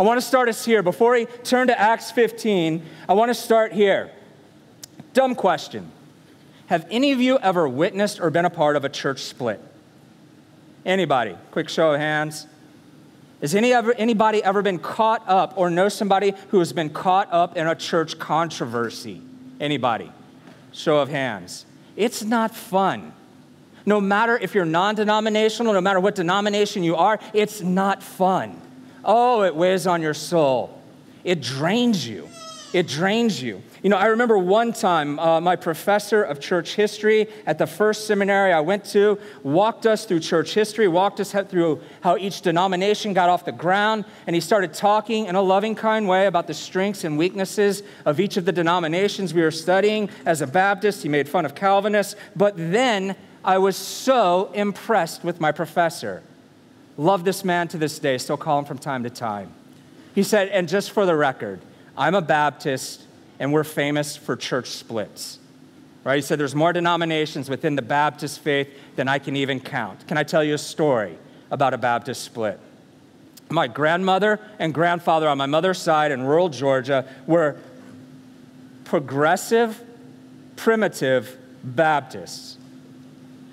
I want to start us here. Before we turn to Acts 15, I want to start here. Dumb question. Have any of you ever witnessed or been a part of a church split? Anybody? Quick show of hands. Has any ever, anybody ever been caught up or know somebody who has been caught up in a church controversy? Anybody? Show of hands. It's not fun. No matter if you're non denominational, no matter what denomination you are, it's not fun. Oh, it weighs on your soul. It drains you. It drains you. You know, I remember one time uh, my professor of church history at the first seminary I went to walked us through church history, walked us through how each denomination got off the ground, and he started talking in a loving, kind way about the strengths and weaknesses of each of the denominations we were studying. As a Baptist, he made fun of Calvinists, but then I was so impressed with my professor. Love this man to this day, still call him from time to time. He said, and just for the record, I'm a Baptist and we're famous for church splits. Right? He said there's more denominations within the Baptist faith than I can even count. Can I tell you a story about a Baptist split? My grandmother and grandfather on my mother's side in rural Georgia were progressive, primitive Baptists.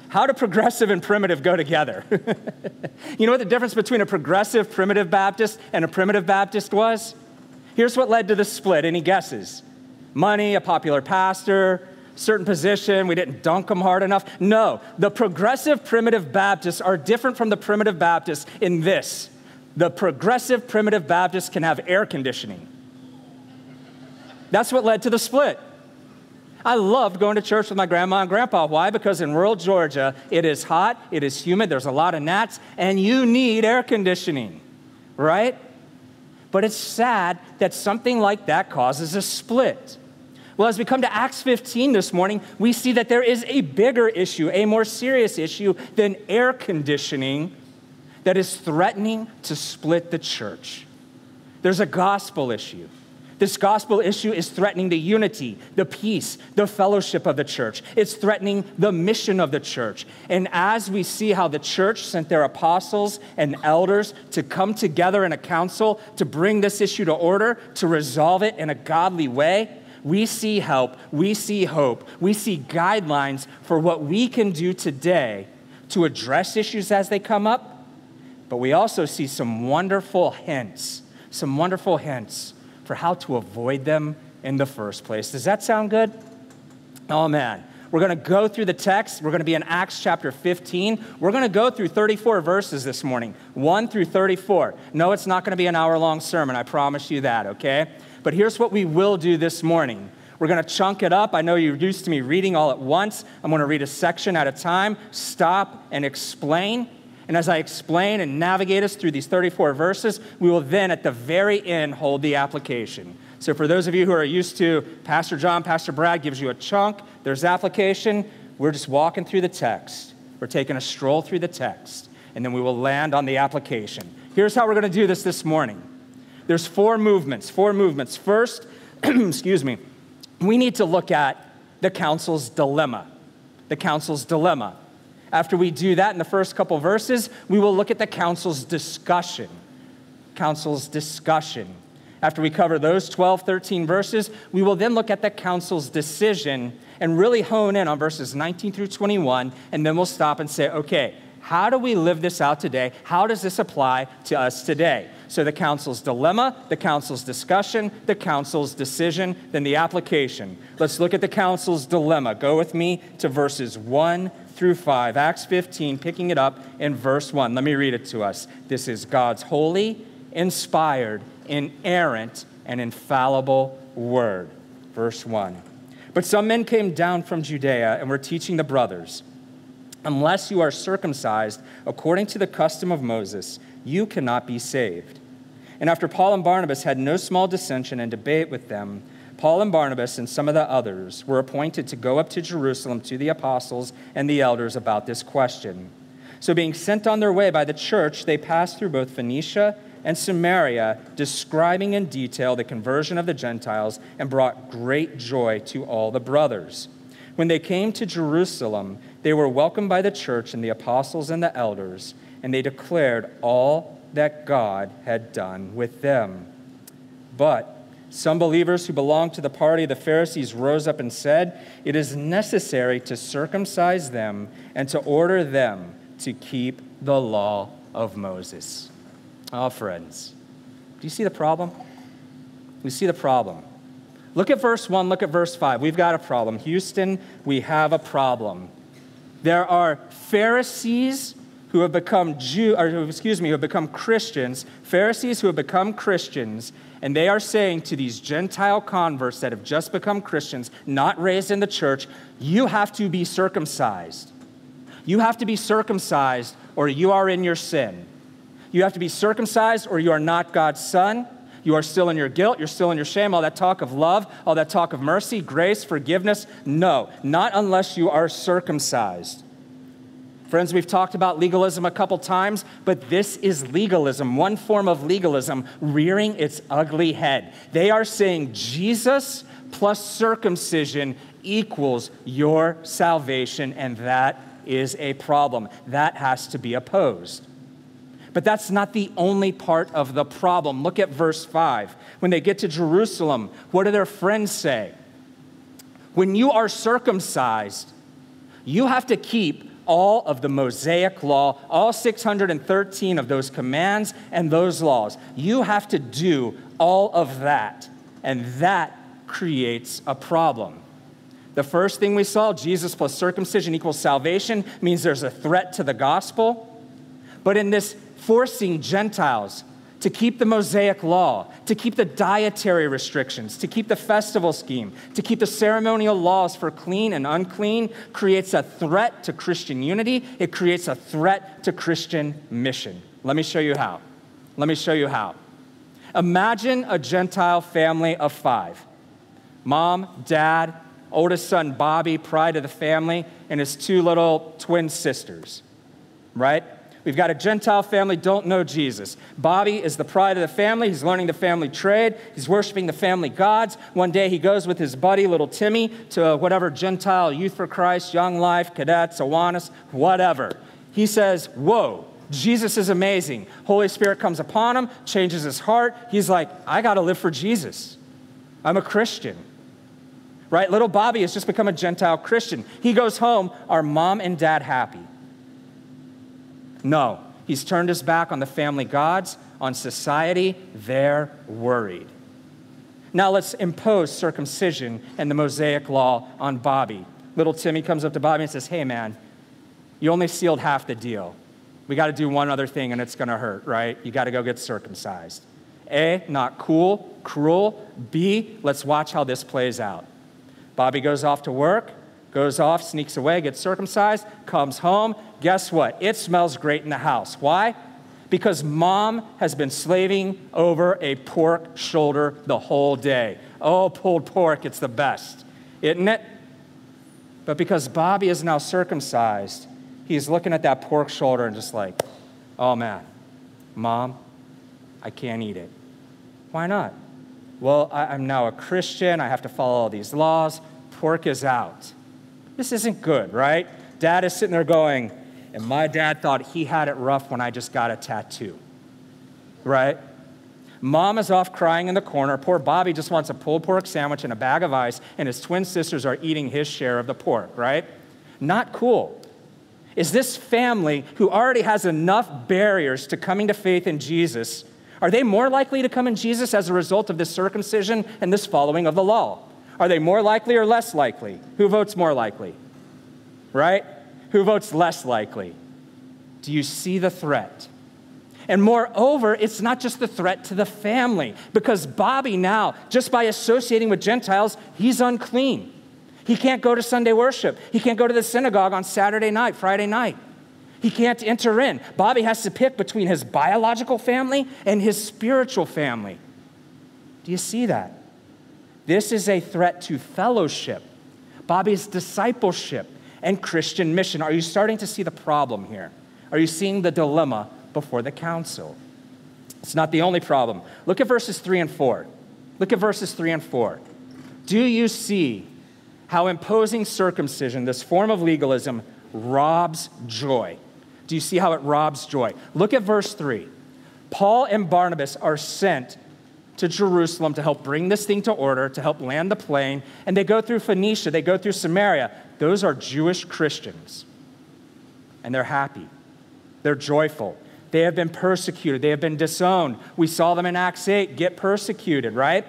How do progressive and primitive go together? you know what the difference between a progressive primitive Baptist and a primitive Baptist was? Here's what led to the split. Any guesses? Money, a popular pastor, certain position, we didn't dunk them hard enough. No, the progressive primitive Baptists are different from the primitive Baptists in this. The progressive primitive Baptists can have air conditioning. That's what led to the split. I loved going to church with my grandma and grandpa. Why? Because in rural Georgia, it is hot, it is humid, there's a lot of gnats, and you need air conditioning, right? But it's sad that something like that causes a split. Well, as we come to Acts 15 this morning, we see that there is a bigger issue, a more serious issue than air conditioning that is threatening to split the church. There's a gospel issue. This gospel issue is threatening the unity, the peace, the fellowship of the church. It's threatening the mission of the church. And as we see how the church sent their apostles and elders to come together in a council to bring this issue to order, to resolve it in a godly way, we see help, we see hope, we see guidelines for what we can do today to address issues as they come up. But we also see some wonderful hints, some wonderful hints for how to avoid them in the first place. Does that sound good? Oh, man. We're going to go through the text. We're going to be in Acts chapter 15. We're going to go through 34 verses this morning, 1 through 34. No, it's not going to be an hour long sermon. I promise you that, okay? But here's what we will do this morning. We're going to chunk it up. I know you're used to me reading all at once. I'm going to read a section at a time, stop and explain. And as I explain and navigate us through these 34 verses, we will then at the very end hold the application. So, for those of you who are used to Pastor John, Pastor Brad gives you a chunk, there's application. We're just walking through the text. We're taking a stroll through the text, and then we will land on the application. Here's how we're going to do this this morning there's four movements. Four movements. First, excuse me, we need to look at the council's dilemma. The council's dilemma. After we do that in the first couple verses, we will look at the council's discussion. Council's discussion. After we cover those 12, 13 verses, we will then look at the council's decision and really hone in on verses 19 through 21, and then we'll stop and say, okay, how do we live this out today? How does this apply to us today? So, the council's dilemma, the council's discussion, the council's decision, then the application. Let's look at the council's dilemma. Go with me to verses 1 through 5. Acts 15, picking it up in verse 1. Let me read it to us. This is God's holy, inspired, inerrant, and infallible word. Verse 1. But some men came down from Judea and were teaching the brothers Unless you are circumcised according to the custom of Moses, you cannot be saved. And after Paul and Barnabas had no small dissension and debate with them, Paul and Barnabas and some of the others were appointed to go up to Jerusalem to the apostles and the elders about this question. So, being sent on their way by the church, they passed through both Phoenicia and Samaria, describing in detail the conversion of the Gentiles, and brought great joy to all the brothers. When they came to Jerusalem, they were welcomed by the church and the apostles and the elders, and they declared all that God had done with them. But some believers who belonged to the party of the Pharisees rose up and said, It is necessary to circumcise them and to order them to keep the law of Moses. Oh, friends, do you see the problem? We see the problem. Look at verse 1, look at verse 5. We've got a problem. Houston, we have a problem. There are Pharisees who have become Jew, or excuse me, who have become Christians, Pharisees who have become Christians, and they are saying to these Gentile converts that have just become Christians, not raised in the church, you have to be circumcised. You have to be circumcised or you are in your sin. You have to be circumcised or you are not God's son. You are still in your guilt. You're still in your shame. All that talk of love, all that talk of mercy, grace, forgiveness. No, not unless you are circumcised. Friends, we've talked about legalism a couple times, but this is legalism, one form of legalism rearing its ugly head. They are saying Jesus plus circumcision equals your salvation, and that is a problem. That has to be opposed. But that's not the only part of the problem. Look at verse 5. When they get to Jerusalem, what do their friends say? When you are circumcised, you have to keep all of the Mosaic law, all 613 of those commands and those laws. You have to do all of that, and that creates a problem. The first thing we saw, Jesus plus circumcision equals salvation, means there's a threat to the gospel. But in this forcing Gentiles to keep the Mosaic law, to keep the dietary restrictions, to keep the festival scheme, to keep the ceremonial laws for clean and unclean creates a threat to Christian unity. It creates a threat to Christian mission. Let me show you how. Let me show you how. Imagine a Gentile family of five mom, dad, oldest son Bobby, pride of the family, and his two little twin sisters, right? We've got a Gentile family, don't know Jesus. Bobby is the pride of the family. He's learning the family trade. He's worshiping the family gods. One day he goes with his buddy, little Timmy, to whatever Gentile, Youth for Christ, Young Life, Cadets, Awanas, whatever. He says, Whoa, Jesus is amazing. Holy Spirit comes upon him, changes his heart. He's like, I got to live for Jesus. I'm a Christian. Right? Little Bobby has just become a Gentile Christian. He goes home. Are mom and dad happy? No, he's turned his back on the family gods, on society. They're worried. Now let's impose circumcision and the Mosaic law on Bobby. Little Timmy comes up to Bobby and says, Hey, man, you only sealed half the deal. We got to do one other thing and it's going to hurt, right? You got to go get circumcised. A, not cool, cruel. B, let's watch how this plays out. Bobby goes off to work goes off, sneaks away, gets circumcised, comes home. Guess what? It smells great in the house. Why? Because mom has been slaving over a pork shoulder the whole day. Oh, pulled pork, it's the best, isn't it? But because Bobby is now circumcised, he's looking at that pork shoulder and just like, oh man, mom, I can't eat it. Why not? Well, I'm now a Christian. I have to follow all these laws. Pork is out. This isn't good, right? Dad is sitting there going, and my dad thought he had it rough when I just got a tattoo, right? Mom is off crying in the corner. Poor Bobby just wants a pulled pork sandwich and a bag of ice, and his twin sisters are eating his share of the pork, right? Not cool. Is this family who already has enough barriers to coming to faith in Jesus, are they more likely to come in Jesus as a result of this circumcision and this following of the law? Are they more likely or less likely? Who votes more likely? Right? Who votes less likely? Do you see the threat? And moreover, it's not just the threat to the family, because Bobby now, just by associating with Gentiles, he's unclean. He can't go to Sunday worship. He can't go to the synagogue on Saturday night, Friday night. He can't enter in. Bobby has to pick between his biological family and his spiritual family. Do you see that? This is a threat to fellowship, Bobby's discipleship, and Christian mission. Are you starting to see the problem here? Are you seeing the dilemma before the council? It's not the only problem. Look at verses 3 and 4. Look at verses 3 and 4. Do you see how imposing circumcision, this form of legalism, robs joy? Do you see how it robs joy? Look at verse 3. Paul and Barnabas are sent to Jerusalem to help bring this thing to order, to help land the plane, and they go through Phoenicia, they go through Samaria. Those are Jewish Christians, and they're happy, they're joyful. They have been persecuted, they have been disowned. We saw them in Acts 8 get persecuted, right?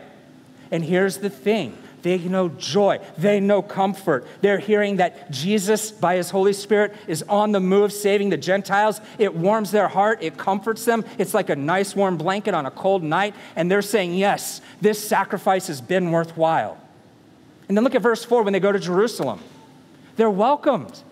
And here's the thing they know joy. They know comfort. They're hearing that Jesus, by his Holy Spirit, is on the move, saving the Gentiles. It warms their heart. It comforts them. It's like a nice warm blanket on a cold night. And they're saying, Yes, this sacrifice has been worthwhile. And then look at verse 4 when they go to Jerusalem. They're welcomed.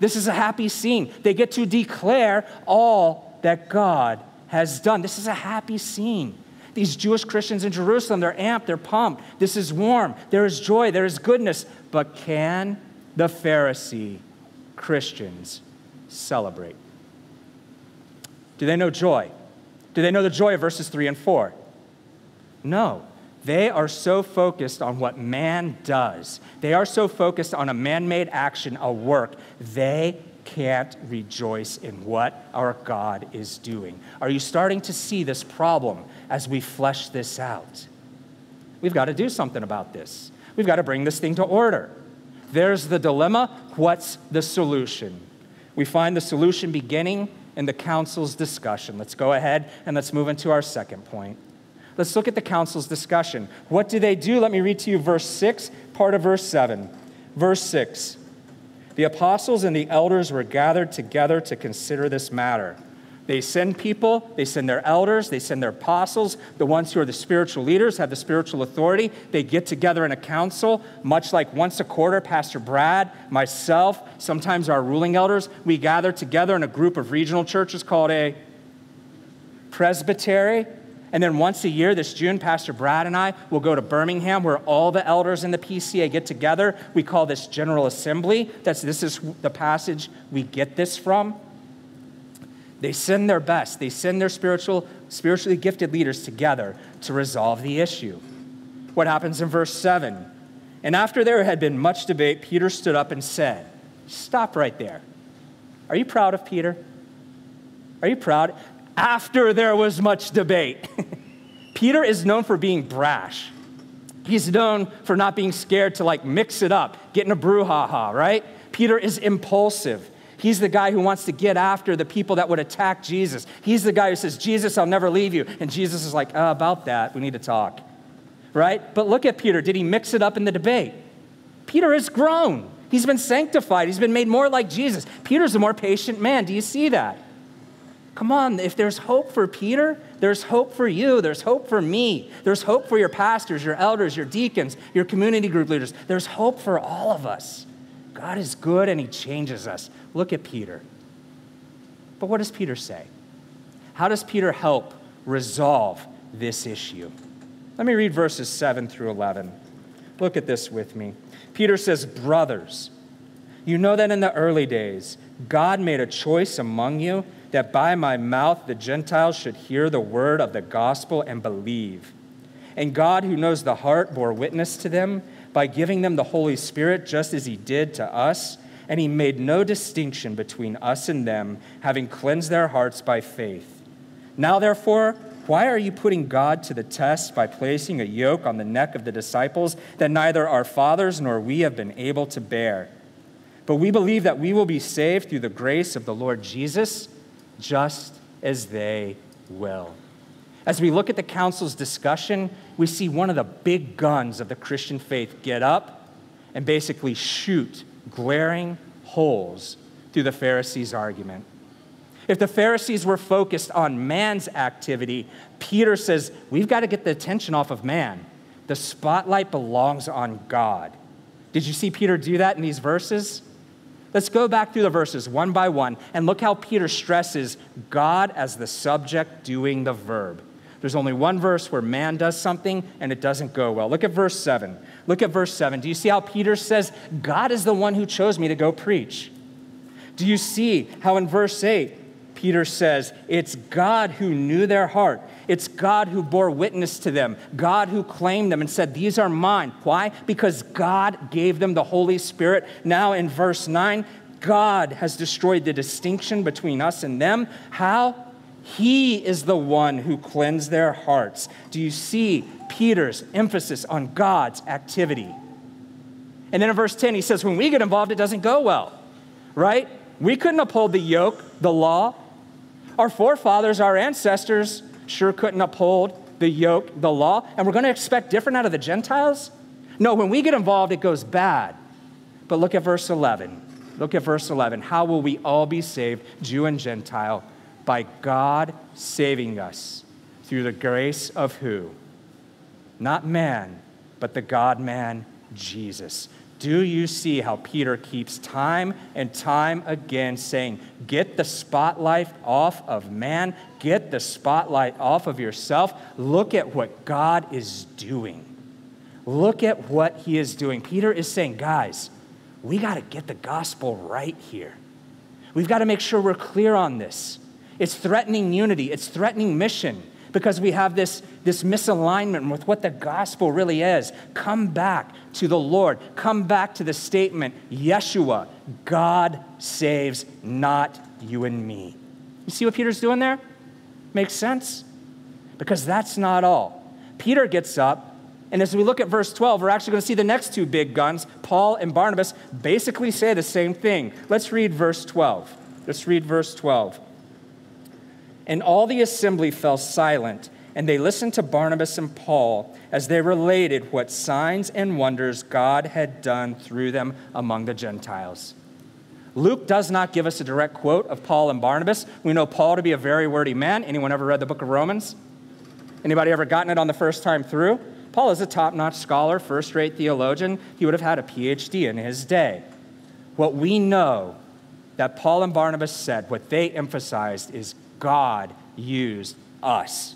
This is a happy scene. They get to declare all that God has done. This is a happy scene. These Jewish Christians in Jerusalem, they're amped, they're pumped. This is warm. There is joy, there is goodness. But can the Pharisee Christians celebrate? Do they know joy? Do they know the joy of verses 3 and 4? No. They are so focused on what man does. They are so focused on a man made action, a work. They can't rejoice in what our God is doing. Are you starting to see this problem as we flesh this out? We've got to do something about this. We've got to bring this thing to order. There's the dilemma. What's the solution? We find the solution beginning in the council's discussion. Let's go ahead and let's move into our second point. Let's look at the council's discussion. What do they do? Let me read to you verse 6, part of verse 7. Verse 6 the apostles and the elders were gathered together to consider this matter. They send people, they send their elders, they send their apostles, the ones who are the spiritual leaders, have the spiritual authority. They get together in a council, much like once a quarter, Pastor Brad, myself, sometimes our ruling elders, we gather together in a group of regional churches called a presbytery. And then once a year, this June, Pastor Brad and I will go to Birmingham where all the elders in the PCA get together. We call this General Assembly. That's, this is the passage we get this from. They send their best, they send their spiritual, spiritually gifted leaders together to resolve the issue. What happens in verse 7? And after there had been much debate, Peter stood up and said, Stop right there. Are you proud of Peter? Are you proud? after there was much debate. Peter is known for being brash. He's known for not being scared to like mix it up, get in a brouhaha, right? Peter is impulsive. He's the guy who wants to get after the people that would attack Jesus. He's the guy who says, Jesus, I'll never leave you. And Jesus is like, uh, about that, we need to talk, right? But look at Peter. Did he mix it up in the debate? Peter has grown. He's been sanctified. He's been made more like Jesus. Peter's a more patient man. Do you see that? Come on, if there's hope for Peter, there's hope for you. There's hope for me. There's hope for your pastors, your elders, your deacons, your community group leaders. There's hope for all of us. God is good and He changes us. Look at Peter. But what does Peter say? How does Peter help resolve this issue? Let me read verses 7 through 11. Look at this with me. Peter says, Brothers, you know that in the early days, God made a choice among you that by my mouth the Gentiles should hear the word of the gospel and believe. And God, who knows the heart, bore witness to them by giving them the Holy Spirit, just as He did to us. And He made no distinction between us and them, having cleansed their hearts by faith. Now, therefore, why are you putting God to the test by placing a yoke on the neck of the disciples that neither our fathers nor we have been able to bear? But we believe that we will be saved through the grace of the Lord Jesus just as they will. As we look at the council's discussion, we see one of the big guns of the Christian faith get up and basically shoot glaring holes through the Pharisees' argument. If the Pharisees were focused on man's activity, Peter says, We've got to get the attention off of man. The spotlight belongs on God. Did you see Peter do that in these verses? Let's go back through the verses one by one and look how Peter stresses God as the subject doing the verb. There's only one verse where man does something and it doesn't go well. Look at verse 7. Look at verse 7. Do you see how Peter says, God is the one who chose me to go preach? Do you see how in verse 8, Peter says, It's God who knew their heart. It's God who bore witness to them, God who claimed them and said, These are mine. Why? Because God gave them the Holy Spirit. Now in verse 9, God has destroyed the distinction between us and them. How? He is the one who cleansed their hearts. Do you see Peter's emphasis on God's activity? And then in verse 10, he says, when we get involved, it doesn't go well, right? We couldn't uphold the yoke, the law. Our forefathers, our ancestors, sure couldn't uphold the yoke, the law. And we're going to expect different out of the Gentiles? No, when we get involved, it goes bad. But look at verse 11. Look at verse 11. How will we all be saved, Jew and Gentile? By God saving us through the grace of who? Not man, but the God man, Jesus. Do you see how Peter keeps time and time again saying, Get the spotlight off of man, get the spotlight off of yourself. Look at what God is doing. Look at what he is doing. Peter is saying, Guys, we got to get the gospel right here. We've got to make sure we're clear on this. It's threatening unity, it's threatening mission because we have this, this misalignment with what the gospel really is. Come back to the Lord. Come back to the statement Yeshua, God saves, not you and me. You see what Peter's doing there? Makes sense? Because that's not all. Peter gets up and as we look at verse 12, we're actually going to see the next two big guns, Paul and Barnabas, basically say the same thing. Let's read verse 12. Let's read verse 12. And all the assembly fell silent, and they listened to Barnabas and Paul as they related what signs and wonders God had done through them among the Gentiles. Luke does not give us a direct quote of Paul and Barnabas. We know Paul to be a very wordy man. Anyone ever read the book of Romans? Anybody ever gotten it on the first time through? Paul is a top notch scholar, first rate theologian. He would have had a PhD in his day. What we know that Paul and Barnabas said, what they emphasized is God used us.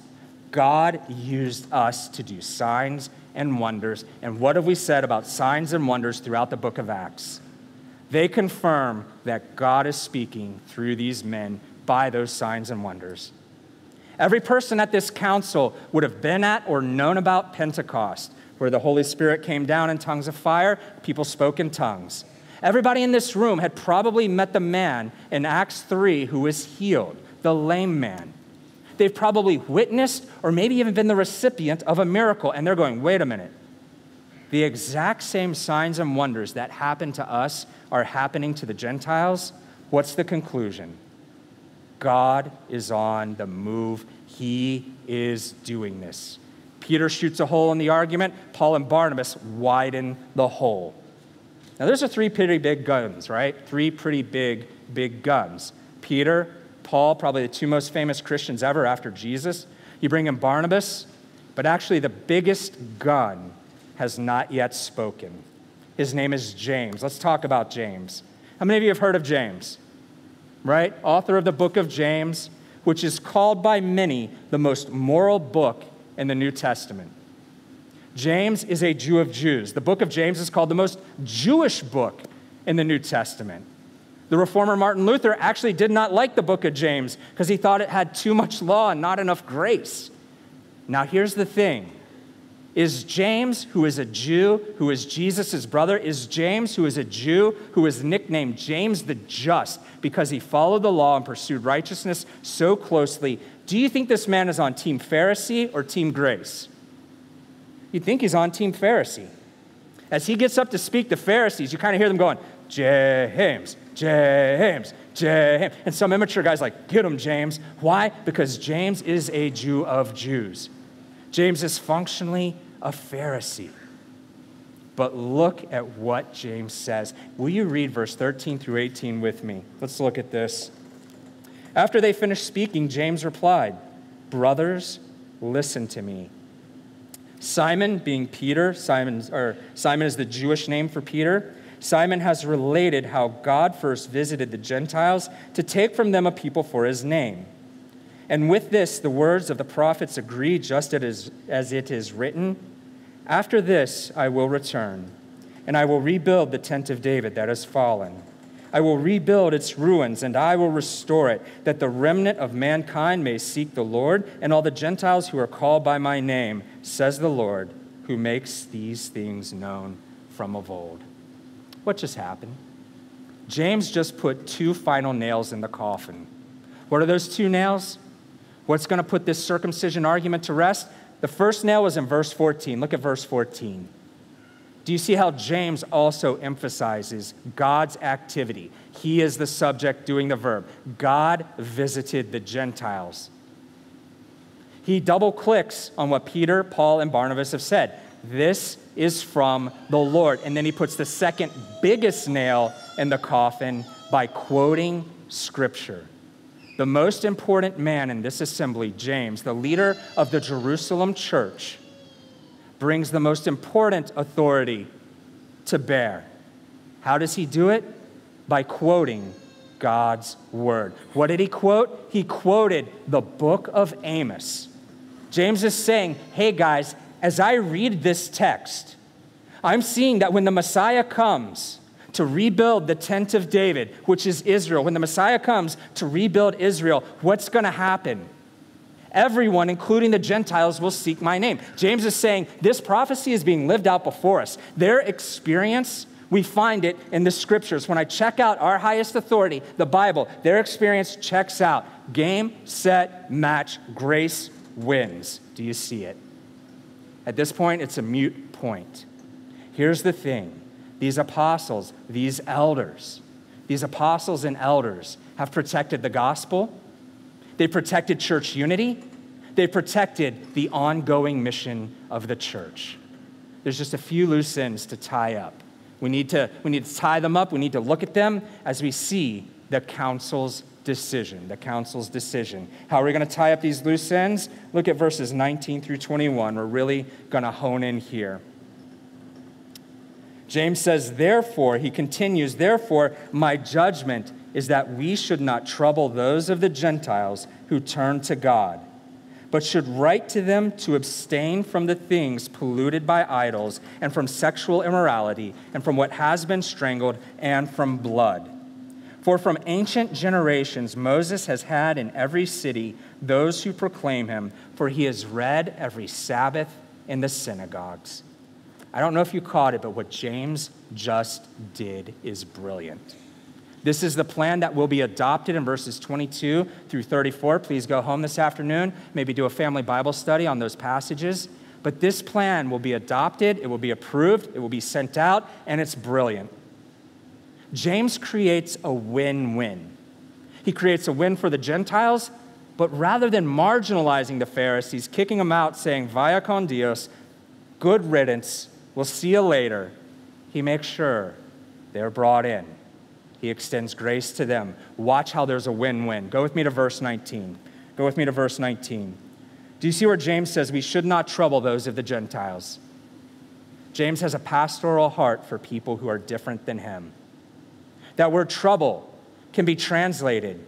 God used us to do signs and wonders. And what have we said about signs and wonders throughout the book of Acts? They confirm that God is speaking through these men by those signs and wonders. Every person at this council would have been at or known about Pentecost, where the Holy Spirit came down in tongues of fire, people spoke in tongues. Everybody in this room had probably met the man in Acts 3 who was healed, the lame man. They've probably witnessed or maybe even been the recipient of a miracle, and they're going, wait a minute. The exact same signs and wonders that happen to us are happening to the Gentiles. What's the conclusion? God is on the move. He is doing this. Peter shoots a hole in the argument. Paul and Barnabas widen the hole. Now, those are three pretty big guns, right? Three pretty big, big guns. Peter, Paul, probably the two most famous Christians ever after Jesus. You bring in Barnabas, but actually, the biggest gun has not yet spoken. His name is James. Let's talk about James. How many of you have heard of James? right? Author of the book of James, which is called by many the most moral book in the New Testament. James is a Jew of Jews. The book of James is called the most Jewish book in the New Testament. The reformer Martin Luther actually did not like the book of James because he thought it had too much law and not enough grace. Now, here's the thing is James, who is a Jew, who is Jesus' brother, is James, who is a Jew, who is nicknamed James the Just because he followed the law and pursued righteousness so closely. Do you think this man is on Team Pharisee or Team Grace? You'd think he's on Team Pharisee. As he gets up to speak to Pharisees, you kind of hear them going, James, James, James. And some immature guy's like, get him, James. Why? Because James is a Jew of Jews. James is functionally a Pharisee. But look at what James says. Will you read verse 13 through 18 with me? Let's look at this. After they finished speaking, James replied, Brothers, listen to me. Simon, being Peter, Simon, or Simon is the Jewish name for Peter. Simon has related how God first visited the Gentiles to take from them a people for his name. And with this, the words of the prophets agree just as, it is written After this, I will return, and I will rebuild the tent of David that has fallen. I will rebuild its ruins, and I will restore it, that the remnant of mankind may seek the Lord, and all the Gentiles who are called by my name, says the Lord, who makes these things known from of old. What just happened? James just put two final nails in the coffin. What are those two nails? What's going to put this circumcision argument to rest? The first nail was in verse 14. Look at verse 14. Do you see how James also emphasizes God's activity? He is the subject doing the verb. God visited the Gentiles. He double clicks on what Peter, Paul, and Barnabas have said. This is from the Lord. And then he puts the second biggest nail in the coffin by quoting Scripture. The most important man in this assembly, James, the leader of the Jerusalem church, brings the most important authority to bear. How does he do it? By quoting God's word. What did he quote? He quoted the book of Amos. James is saying, hey guys, as I read this text, I'm seeing that when the Messiah comes to rebuild the tent of David, which is Israel, when the Messiah comes to rebuild Israel, what's going to happen? Everyone, including the Gentiles, will seek my name. James is saying this prophecy is being lived out before us. Their experience, we find it in the scriptures. When I check out our highest authority, the Bible, their experience checks out. Game, set, match, grace wins. Do you see it? At this point, it's a mute point. Here's the thing these apostles, these elders, these apostles and elders have protected the gospel, they protected church unity, they protected the ongoing mission of the church. There's just a few loose ends to tie up. We need to, we need to tie them up. We need to look at them as we see the council's decision. The council's decision. How are we going to tie up these loose ends? Look at verses 19 through 21. We're really going to hone in here. James says, Therefore, he continues, Therefore, my judgment is that we should not trouble those of the Gentiles who turn to God, but should write to them to abstain from the things polluted by idols, and from sexual immorality, and from what has been strangled, and from blood. For from ancient generations Moses has had in every city those who proclaim him, for he is read every Sabbath in the synagogues. I don't know if you caught it, but what James just did is brilliant. This is the plan that will be adopted in verses 22 through 34. Please go home this afternoon, maybe do a family Bible study on those passages. But this plan will be adopted, it will be approved, it will be sent out, and it's brilliant. James creates a win win. He creates a win for the Gentiles, but rather than marginalizing the Pharisees, kicking them out, saying, Vaya con Dios, good riddance, We'll see you later. He makes sure they're brought in. He extends grace to them. Watch how there's a win win. Go with me to verse 19. Go with me to verse 19. Do you see where James says we should not trouble those of the Gentiles? James has a pastoral heart for people who are different than him. That word trouble can be translated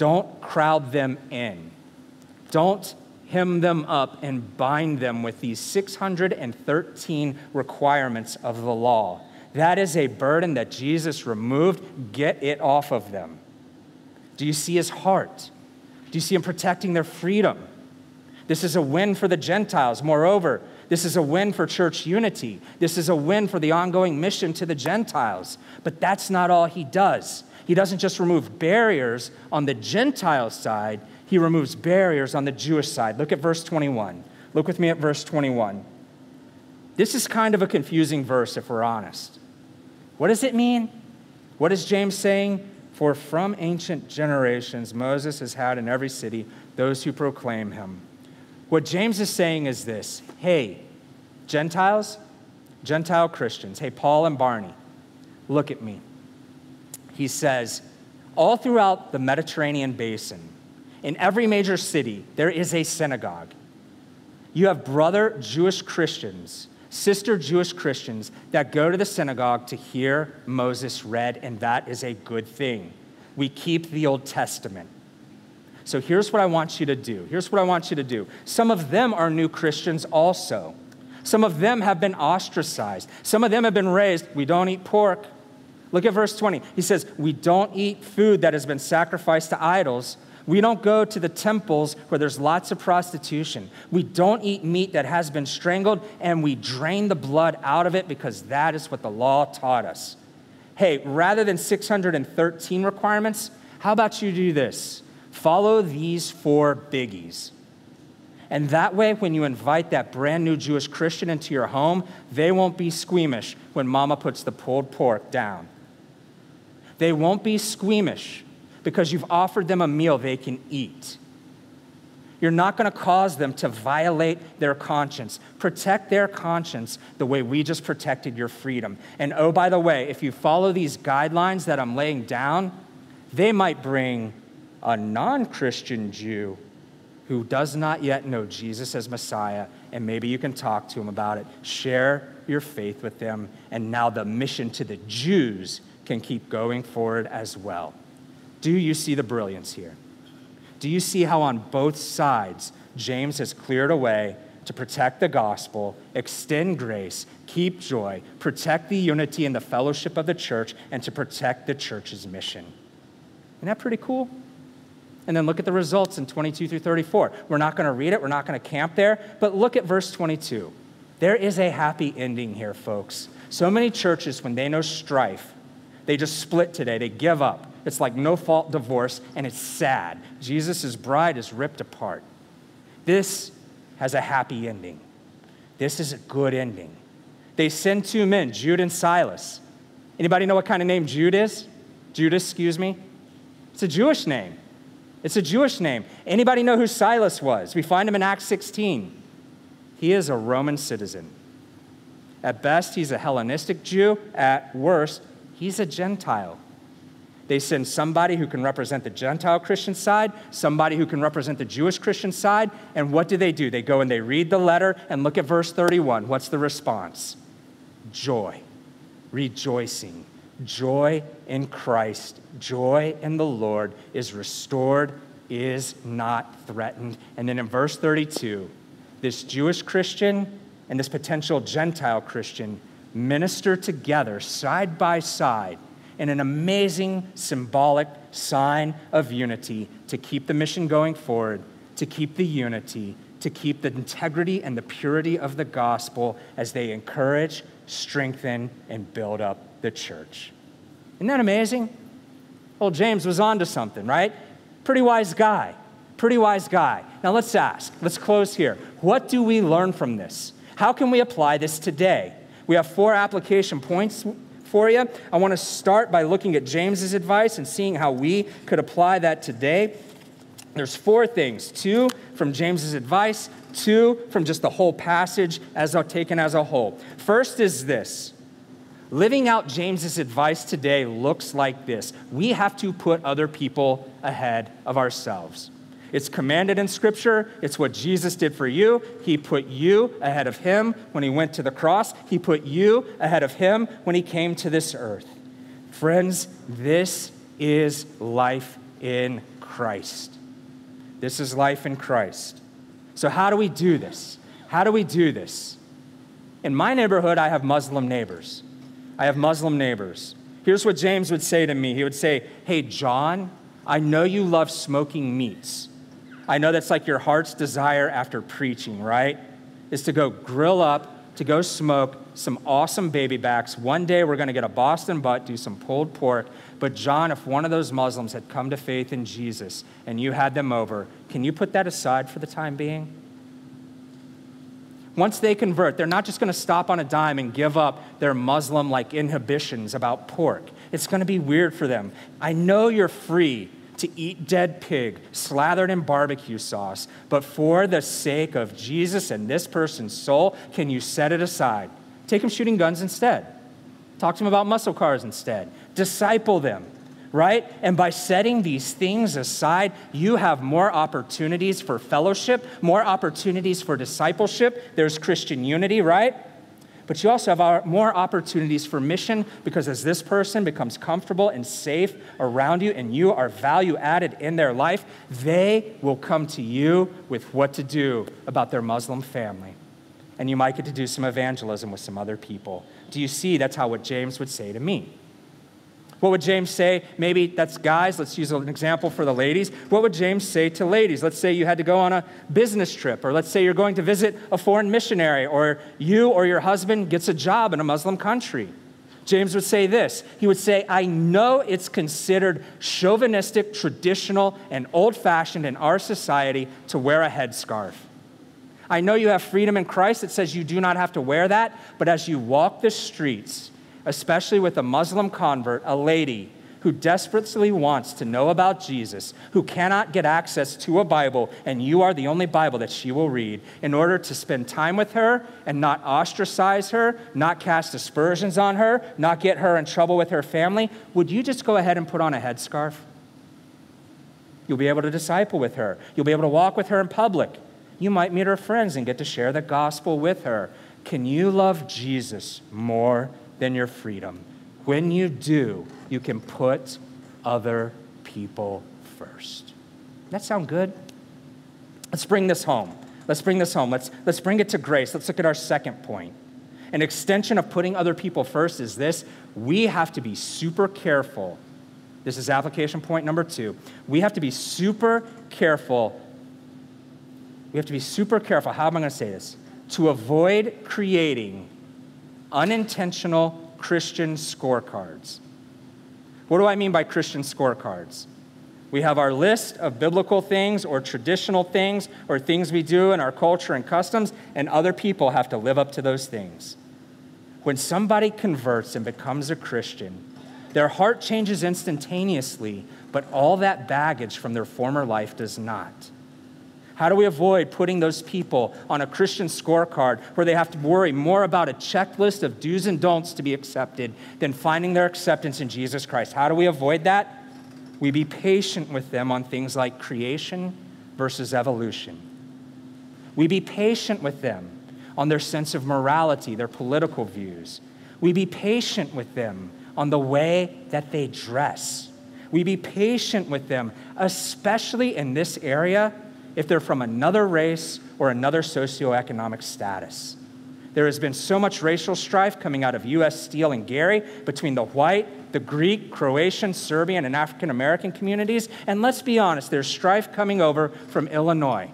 don't crowd them in. Don't hem them up and bind them with these 613 requirements of the law. That is a burden that Jesus removed. Get it off of them. Do you see his heart? Do you see him protecting their freedom? This is a win for the Gentiles. Moreover, this is a win for church unity. This is a win for the ongoing mission to the Gentiles. But that's not all he does. He doesn't just remove barriers on the Gentile side, he removes barriers on the Jewish side. Look at verse 21. Look with me at verse 21. This is kind of a confusing verse if we're honest. What does it mean? What is James saying? For from ancient generations, Moses has had in every city those who proclaim him. What James is saying is this hey, Gentiles, Gentile Christians, hey, Paul and Barney, look at me. He says, all throughout the Mediterranean basin, in every major city, there is a synagogue. You have brother Jewish Christians, sister Jewish Christians that go to the synagogue to hear Moses read, and that is a good thing. We keep the Old Testament. So here's what I want you to do. Here's what I want you to do. Some of them are new Christians also. Some of them have been ostracized. Some of them have been raised, we don't eat pork. Look at verse 20. He says, We don't eat food that has been sacrificed to idols we don't go to the temples where there's lots of prostitution. We don't eat meat that has been strangled, and we drain the blood out of it because that is what the law taught us. Hey, rather than 613 requirements, how about you do this? Follow these four biggies. And that way, when you invite that brand new Jewish Christian into your home, they won't be squeamish when mama puts the pulled pork down. They won't be squeamish because you've offered them a meal they can eat. You're not going to cause them to violate their conscience. Protect their conscience the way we just protected your freedom. And oh, by the way, if you follow these guidelines that I'm laying down, they might bring a non Christian Jew who does not yet know Jesus as Messiah, and maybe you can talk to him about it. Share your faith with them, and now the mission to the Jews can keep going forward as well. Do you see the brilliance here? Do you see how on both sides James has cleared a way to protect the gospel, extend grace, keep joy, protect the unity and the fellowship of the church, and to protect the church's mission? Isn't that pretty cool? And then look at the results in 22 through 34. We're not going to read it, we're not going to camp there, but look at verse 22. There is a happy ending here, folks. So many churches, when they know strife, they just split today, they give up. It's like no fault divorce, and it's sad. Jesus' bride is ripped apart. This has a happy ending. This is a good ending. They send two men, Jude and Silas. Anybody know what kind of name Jude is? Judas, excuse me. It's a Jewish name. It's a Jewish name. Anybody know who Silas was? We find him in Acts 16. He is a Roman citizen. At best, he's a Hellenistic Jew. At worst, he's a Gentile. They send somebody who can represent the Gentile Christian side, somebody who can represent the Jewish Christian side. And what do they do? They go and they read the letter and look at verse 31. What's the response? Joy, rejoicing, joy in Christ, joy in the Lord is restored, is not threatened. And then in verse 32, this Jewish Christian and this potential Gentile Christian minister together side by side in an amazing symbolic sign of unity to keep the mission going forward, to keep the unity, to keep the integrity and the purity of the gospel as they encourage, strengthen, and build up the church. Isn't that amazing? Well, James was on to something, right? Pretty wise guy. Pretty wise guy. Now let's ask, let's close here. What do we learn from this? How can we apply this today? We have four application points for you. I want to start by looking at James's advice and seeing how we could apply that today. There's four things two from James's advice, two from just the whole passage as taken as a whole. First is this living out James's advice today looks like this we have to put other people ahead of ourselves. It's commanded in Scripture. It's what Jesus did for you. He put you ahead of him when he went to the cross, he put you ahead of him when he came to this earth. Friends, this is life in Christ. This is life in Christ. So, how do we do this? How do we do this? In my neighborhood, I have Muslim neighbors. I have Muslim neighbors. Here's what James would say to me He would say, Hey, John, I know you love smoking meats. I know that's like your heart's desire after preaching, right? Is to go grill up, to go smoke some awesome baby backs. One day we're going to get a Boston butt, do some pulled pork. But, John, if one of those Muslims had come to faith in Jesus and you had them over, can you put that aside for the time being? Once they convert, they're not just going to stop on a dime and give up their Muslim like inhibitions about pork. It's going to be weird for them. I know you're free to eat dead pig slathered in barbecue sauce, but for the sake of Jesus and this person's soul, can you set it aside? Take them shooting guns instead. Talk to them about muscle cars instead. Disciple them right? And by setting these things aside, you have more opportunities for fellowship, more opportunities for discipleship. There's Christian unity, right? But you also have more opportunities for mission because as this person becomes comfortable and safe around you and you are value added in their life, they will come to you with what to do about their Muslim family. And you might get to do some evangelism with some other people. Do you see? That's how what James would say to me. What would James say? Maybe that's guys. Let's use an example for the ladies. What would James say to ladies? Let's say you had to go on a business trip, or let's say you're going to visit a foreign missionary, or you or your husband gets a job in a Muslim country. James would say this He would say, I know it's considered chauvinistic, traditional, and old fashioned in our society to wear a headscarf. I know you have freedom in Christ that says you do not have to wear that, but as you walk the streets, especially with a Muslim convert, a lady who desperately wants to know about Jesus, who cannot get access to a Bible, and you are the only Bible that she will read, in order to spend time with her and not ostracize her, not cast aspersions on her, not get her in trouble with her family, would you just go ahead and put on a headscarf? You'll be able to disciple with her. You'll be able to walk with her in public. You might meet her friends and get to share the gospel with her. Can you love Jesus more than your freedom? When you do, you can put other people first. That sound good? Let's bring this home. Let's bring this home. Let's, let's bring it to grace. Let's look at our second point. An extension of putting other people first is this we have to be super careful. This is application point number two. We have to be super careful. We have to be super careful. How am I going to say this? To avoid creating unintentional Christian scorecards. What do I mean by Christian scorecards? We have our list of biblical things or traditional things or things we do in our culture and customs, and other people have to live up to those things. When somebody converts and becomes a Christian, their heart changes instantaneously, but all that baggage from their former life does not. How do we avoid putting those people on a Christian scorecard where they have to worry more about a checklist of do's and don'ts to be accepted than finding their acceptance in Jesus Christ? How do we avoid that? We be patient with them on things like creation versus evolution. We be patient with them on their sense of morality, their political views. We be patient with them on the way that they dress. We be patient with them, especially in this area if they're from another race or another socioeconomic status. There has been so much racial strife coming out of U.S. Steel and Gary between the white, the Greek, Croatian, Serbian, and African American communities. And let's be honest, there's strife coming over from Illinois.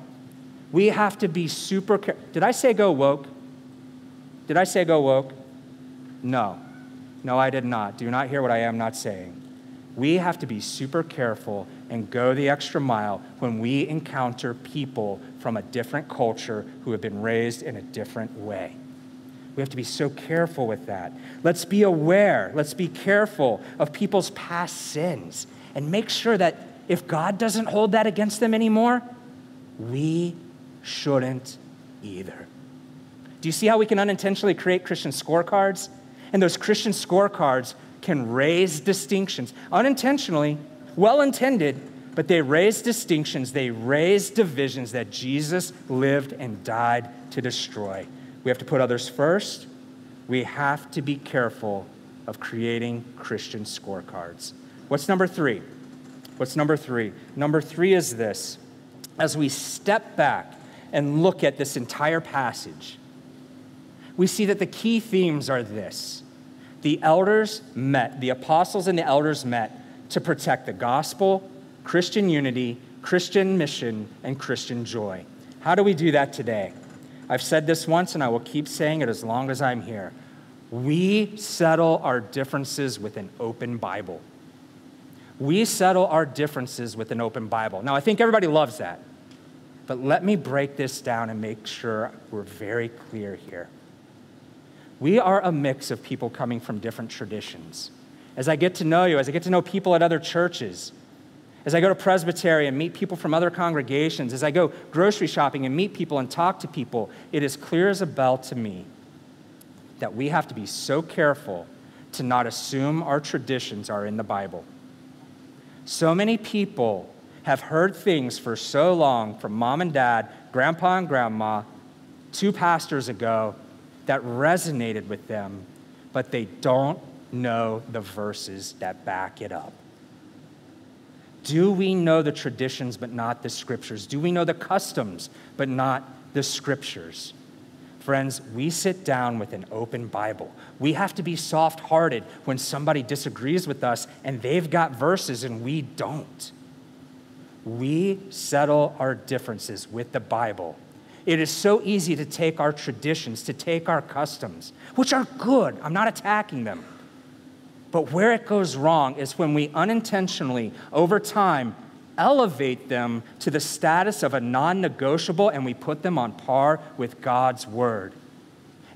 We have to be super careful. Did I say go woke? Did I say go woke? No. No, I did not. Do not hear what I am not saying. We have to be super careful and go the extra mile when we encounter people from a different culture who have been raised in a different way. We have to be so careful with that. Let's be aware, let's be careful of people's past sins and make sure that if God doesn't hold that against them anymore, we shouldn't either. Do you see how we can unintentionally create Christian scorecards? And those Christian scorecards can raise distinctions unintentionally well intended, but they raise distinctions, they raise divisions that Jesus lived and died to destroy. We have to put others first. We have to be careful of creating Christian scorecards. What's number three? What's number three? Number three is this as we step back and look at this entire passage, we see that the key themes are this. The elders met, the apostles and the elders met to protect the gospel, Christian unity, Christian mission, and Christian joy. How do we do that today? I've said this once and I will keep saying it as long as I'm here. We settle our differences with an open Bible. We settle our differences with an open Bible. Now, I think everybody loves that. But let me break this down and make sure we're very clear here. We are a mix of people coming from different traditions as I get to know you, as I get to know people at other churches, as I go to Presbytery and meet people from other congregations, as I go grocery shopping and meet people and talk to people, it is clear as a bell to me that we have to be so careful to not assume our traditions are in the Bible. So many people have heard things for so long from mom and dad, grandpa and grandma, two pastors ago that resonated with them, but they don't know the verses that back it up? Do we know the traditions but not the scriptures? Do we know the customs but not the scriptures? Friends, we sit down with an open Bible. We have to be soft hearted when somebody disagrees with us and they've got verses and we don't. We settle our differences with the Bible. It is so easy to take our traditions, to take our customs, which are good. I'm not attacking them But where it goes wrong is when we unintentionally, over time, elevate them to the status of a non negotiable and we put them on par with God's word.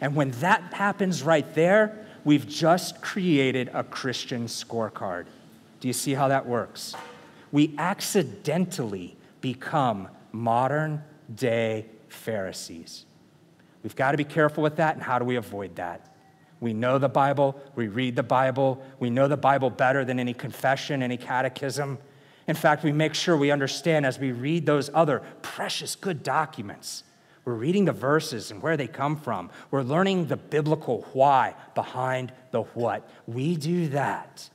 And when that happens right there, we've just created a Christian scorecard. Do you see how that works? We accidentally become modern day Pharisees. We've got to be careful with that, and how do we avoid that? We know the Bible, we read the Bible, we know the Bible better than any confession, any catechism. In fact, we make sure we understand as we read those other precious good documents. We're reading the verses and where they come from. We're learning the biblical why behind the what. We do that.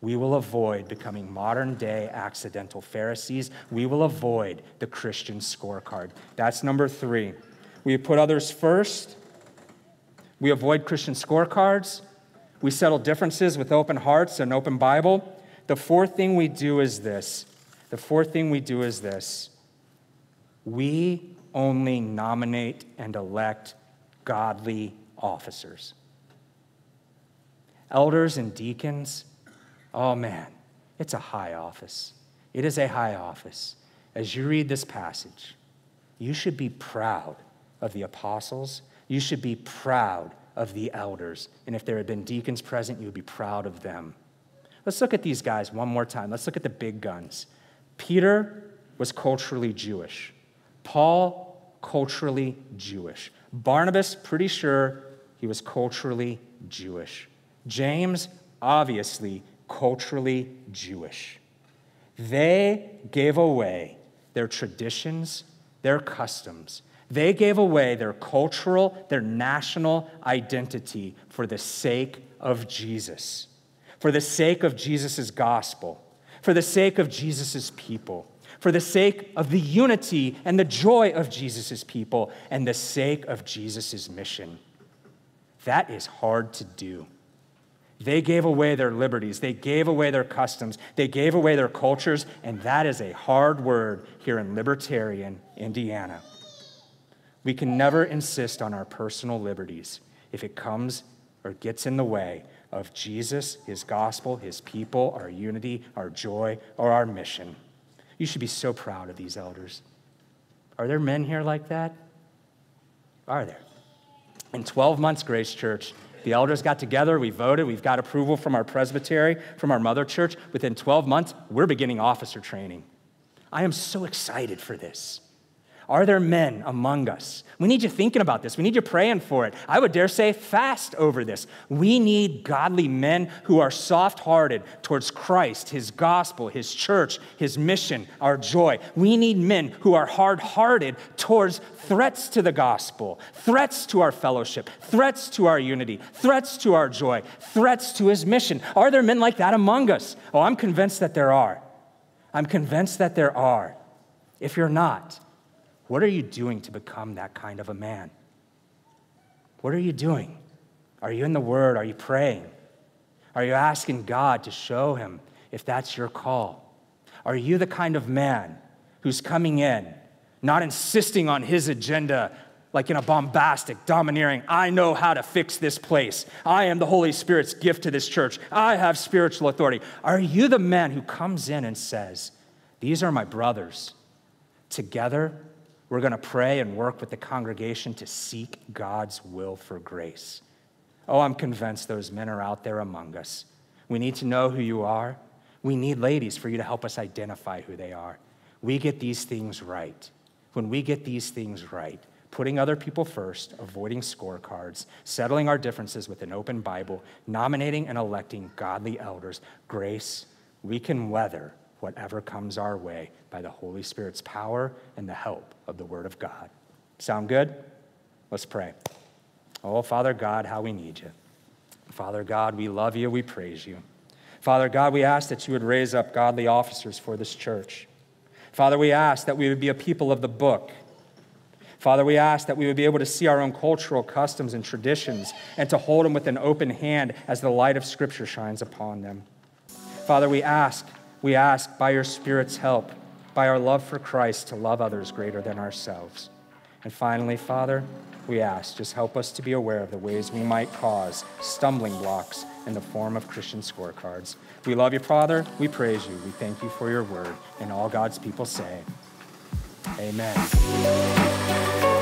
We will avoid becoming modern day accidental Pharisees. We will avoid the Christian scorecard. That's number three. We put others first. We avoid Christian scorecards. We settle differences with open hearts and open Bible. The fourth thing we do is this the fourth thing we do is this we only nominate and elect godly officers. Elders and deacons, oh man, it's a high office. It is a high office. As you read this passage, you should be proud of the apostles. You should be proud of the elders. And if there had been deacons present, you would be proud of them. Let's look at these guys one more time. Let's look at the big guns. Peter was culturally Jewish, Paul, culturally Jewish. Barnabas, pretty sure he was culturally Jewish. James, obviously, culturally Jewish. They gave away their traditions, their customs. They gave away their cultural, their national identity for the sake of Jesus for the sake of Jesus' gospel, for the sake of Jesus' people, for the sake of the unity and the joy of Jesus' people, and the sake of Jesus' mission. That is hard to do. They gave away their liberties, they gave away their customs, they gave away their cultures, and that is a hard word here in libertarian Indiana. We can never insist on our personal liberties if it comes or gets in the way of Jesus, his gospel, his people, our unity, our joy, or our mission. You should be so proud of these elders. Are there men here like that? Are there? In 12 months, Grace Church, the elders got together, we voted, we've got approval from our presbytery, from our mother church. Within 12 months, we're beginning officer training. I am so excited for this. Are there men among us? We need you thinking about this. We need you praying for it. I would dare say, fast over this. We need godly men who are soft hearted towards Christ, his gospel, his church, his mission, our joy. We need men who are hard hearted towards threats to the gospel, threats to our fellowship, threats to our unity, threats to our joy, threats to his mission. Are there men like that among us? Oh, I'm convinced that there are. I'm convinced that there are. If you're not, what are you doing to become that kind of a man? What are you doing? Are you in the Word? Are you praying? Are you asking God to show Him if that's your call? Are you the kind of man who's coming in, not insisting on his agenda like in a bombastic, domineering, I know how to fix this place. I am the Holy Spirit's gift to this church. I have spiritual authority. Are you the man who comes in and says, These are my brothers. Together, we're going to pray and work with the congregation to seek God's will for grace. Oh, I'm convinced those men are out there among us. We need to know who you are. We need ladies for you to help us identify who they are. We get these things right. When we get these things right, putting other people first, avoiding scorecards, settling our differences with an open Bible, nominating and electing godly elders, grace, we can weather whatever comes our way by the Holy Spirit's power and the help of the Word of God. Sound good? Let's pray. Oh, Father God, how we need you. Father God, we love you, we praise you. Father God, we ask that you would raise up godly officers for this church. Father, we ask that we would be a people of the book. Father, we ask that we would be able to see our own cultural customs and traditions and to hold them with an open hand as the light of Scripture shines upon them. Father, we ask we ask by your Spirit's help, by our love for Christ, to love others greater than ourselves. And finally, Father, we ask, just help us to be aware of the ways we might cause stumbling blocks in the form of Christian scorecards. We love you, Father. We praise you. We thank you for your word. And all God's people say, Amen.